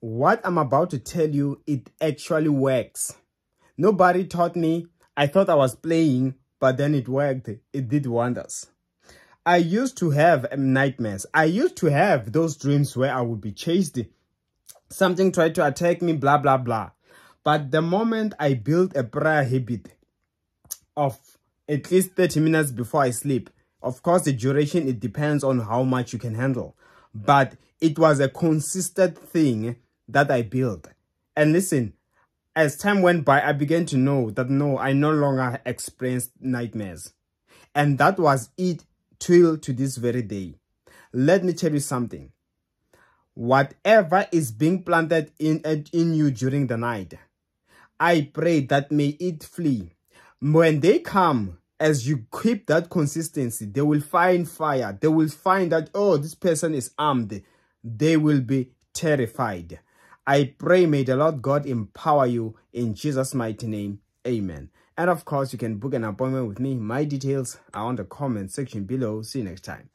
what I'm about to tell you, it actually works. Nobody taught me. I thought I was playing, but then it worked. It did wonders. I used to have um, nightmares. I used to have those dreams where I would be chased. Something tried to attack me, blah, blah, blah. But the moment I built a prayer habit of at least 30 minutes before I sleep, of course, the duration, it depends on how much you can handle. But it was a consistent thing that I built. And listen, as time went by, I began to know that no, I no longer experienced nightmares. And that was it till to this very day. Let me tell you something. Whatever is being planted in, in you during the night, I pray that may it flee. When they come, as you keep that consistency, they will find fire. They will find that, oh, this person is armed. They will be terrified. I pray may the Lord God empower you in Jesus' mighty name. Amen. And of course, you can book an appointment with me. My details are on the comment section below. See you next time.